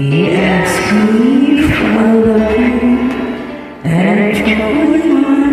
He asked me if I love him, and I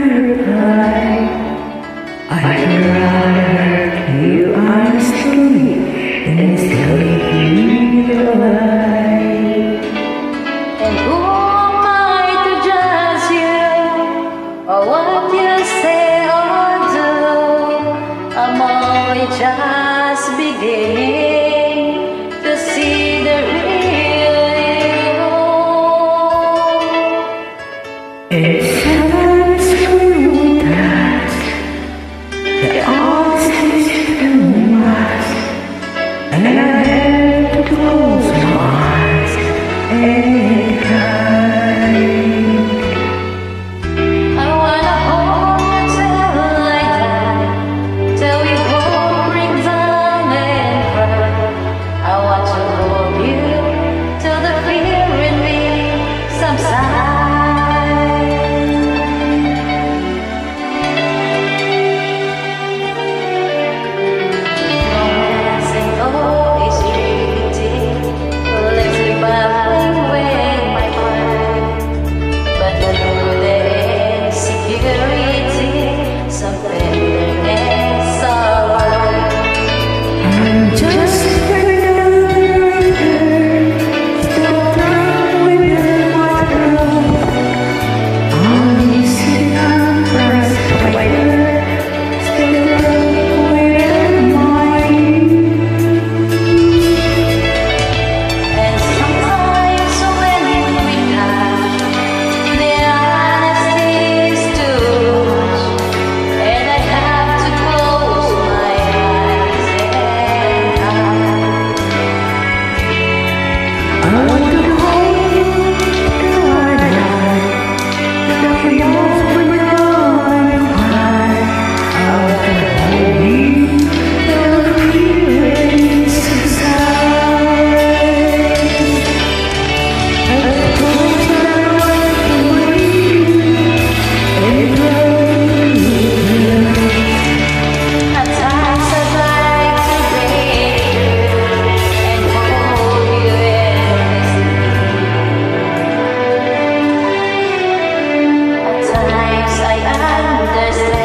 understand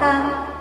Welcome.